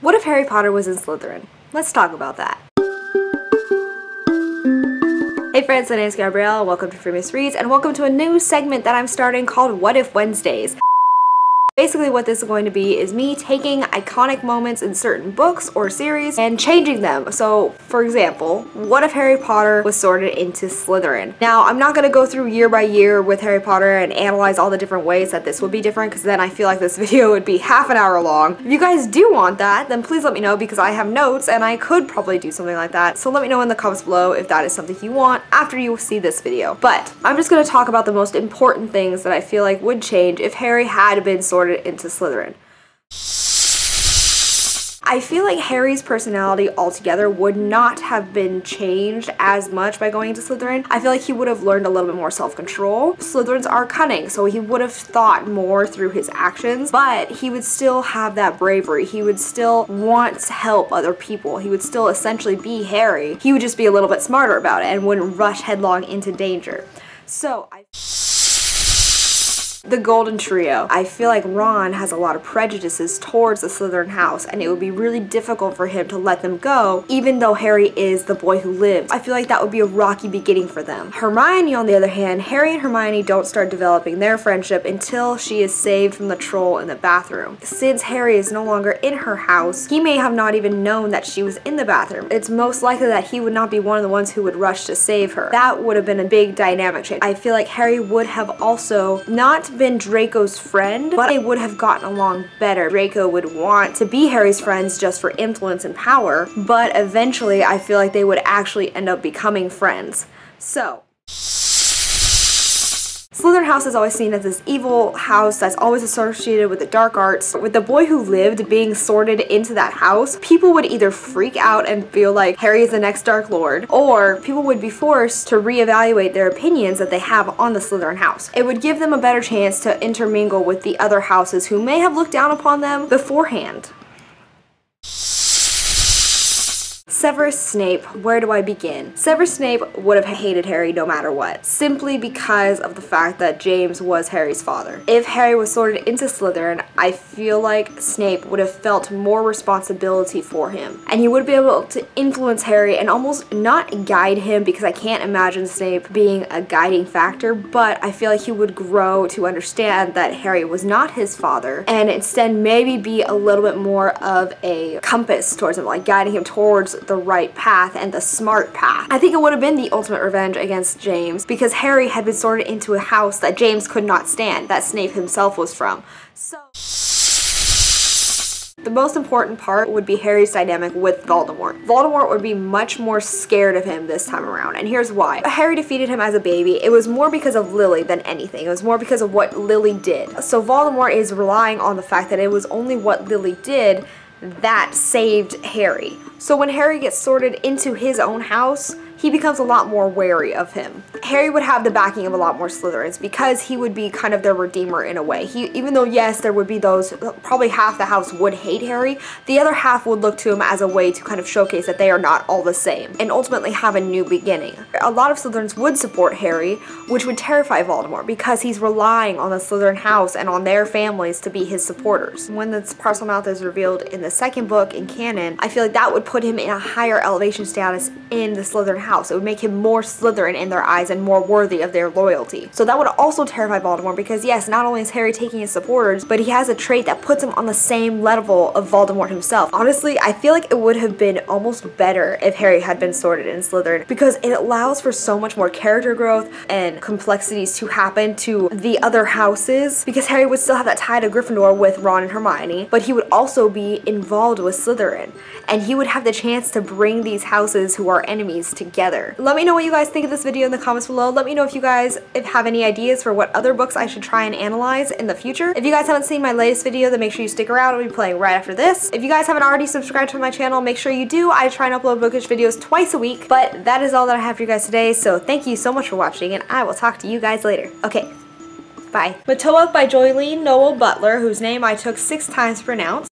What if Harry Potter was in Slytherin? Let's talk about that. Hey friends, my name is Gabrielle, welcome to Frumious Reads, and welcome to a new segment that I'm starting called What If Wednesdays. Basically what this is going to be is me taking iconic moments in certain books or series and changing them. So for example, what if Harry Potter was sorted into Slytherin? Now I'm not going to go through year by year with Harry Potter and analyze all the different ways that this would be different because then I feel like this video would be half an hour long. If you guys do want that, then please let me know because I have notes and I could probably do something like that. So let me know in the comments below if that is something you want after you see this video. But I'm just going to talk about the most important things that I feel like would change if Harry had been sorted into Slytherin. I feel like Harry's personality altogether would not have been changed as much by going into Slytherin. I feel like he would have learned a little bit more self-control. Slytherins are cunning, so he would have thought more through his actions, but he would still have that bravery. He would still want to help other people. He would still essentially be Harry. He would just be a little bit smarter about it and wouldn't rush headlong into danger. So I the Golden Trio. I feel like Ron has a lot of prejudices towards the Slytherin house and it would be really difficult for him to let them go even though Harry is the boy who lives. I feel like that would be a rocky beginning for them. Hermione on the other hand, Harry and Hermione don't start developing their friendship until she is saved from the troll in the bathroom. Since Harry is no longer in her house, he may have not even known that she was in the bathroom. It's most likely that he would not be one of the ones who would rush to save her. That would have been a big dynamic change. I feel like Harry would have also not been Draco's friend, but they would have gotten along better. Draco would want to be Harry's friends just for influence and power, but eventually I feel like they would actually end up becoming friends. So, Slytherin House is always seen as this evil house that's always associated with the dark arts. With the boy who lived being sorted into that house, people would either freak out and feel like Harry is the next Dark Lord, or people would be forced to reevaluate their opinions that they have on the Slytherin House. It would give them a better chance to intermingle with the other houses who may have looked down upon them beforehand. Severus Snape, where do I begin? Severus Snape would have hated Harry no matter what, simply because of the fact that James was Harry's father. If Harry was sorted into Slytherin, I feel like Snape would have felt more responsibility for him, and he would be able to influence Harry and almost not guide him because I can't imagine Snape being a guiding factor, but I feel like he would grow to understand that Harry was not his father and instead maybe be a little bit more of a compass towards him, like guiding him towards the right path and the smart path. I think it would have been the ultimate revenge against James because Harry had been sorted into a house that James could not stand, that Snape himself was from. So... The most important part would be Harry's dynamic with Voldemort. Voldemort would be much more scared of him this time around, and here's why. Harry defeated him as a baby. It was more because of Lily than anything. It was more because of what Lily did. So Voldemort is relying on the fact that it was only what Lily did that saved Harry. So when Harry gets sorted into his own house, he becomes a lot more wary of him. Harry would have the backing of a lot more Slytherins because he would be kind of their redeemer in a way. He, even though yes, there would be those, probably half the house would hate Harry, the other half would look to him as a way to kind of showcase that they are not all the same and ultimately have a new beginning. A lot of Slytherins would support Harry, which would terrify Voldemort because he's relying on the Slytherin house and on their families to be his supporters. When the Parselmouth is revealed in the second book in canon, I feel like that would put him in a higher elevation status in the Slytherin house. It would make him more Slytherin in their eyes and more worthy of their loyalty. So that would also terrify Voldemort because yes, not only is Harry taking his supporters, but he has a trait that puts him on the same level of Voldemort himself. Honestly, I feel like it would have been almost better if Harry had been sorted in Slytherin because it allows for so much more character growth and complexities to happen to the other houses because Harry would still have that tie to Gryffindor with Ron and Hermione, but he would also be involved with Slytherin and he would have the chance to bring these houses who are enemies together. Let me know what you guys think of this video in the comments below. Let me know if you guys have any ideas for what other books I should try and analyze in the future. If you guys haven't seen my latest video, then make sure you stick around. I'll be playing right after this. If you guys haven't already subscribed to my channel, make sure you do. I try and upload bookish videos twice a week, but that is all that I have for you guys today. So thank you so much for watching, and I will talk to you guys later. Okay, bye. Matoa by Joylene Nowell Butler, whose name I took six times to pronounce.